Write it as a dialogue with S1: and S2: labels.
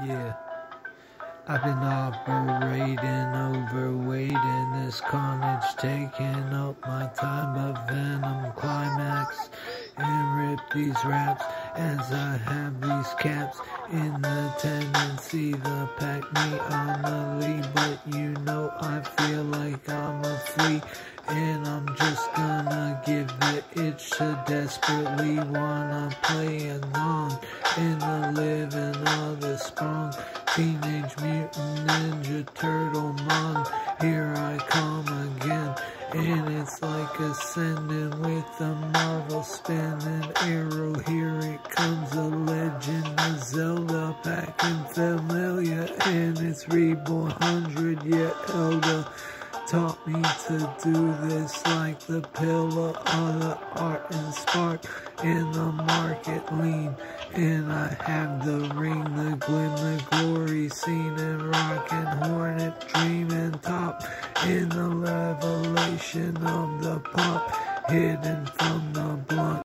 S1: Yeah. I've been operating overweight and this carnage taking up my time. But venom climax and rip these raps as I have these caps in the tendency to pack me on the lead but you know I feel like I'm a flea and I'm just gonna give the itch to desperately wanna play along in the living of the spawn Teenage Mutant Ninja Turtle Mon, here I come again. And it's like ascending with a Marvel spinning arrow. Here comes, the legend of Zelda packing familiar. And it's reborn 100 year elder taught me to do this like the pillar of the art and spark in the market lean. And I have the ring, the glim, the glory scene, and rockin' hornet dreaming top in the revelation of the pop hidden from the.